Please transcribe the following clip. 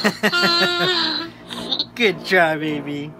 Good job, baby.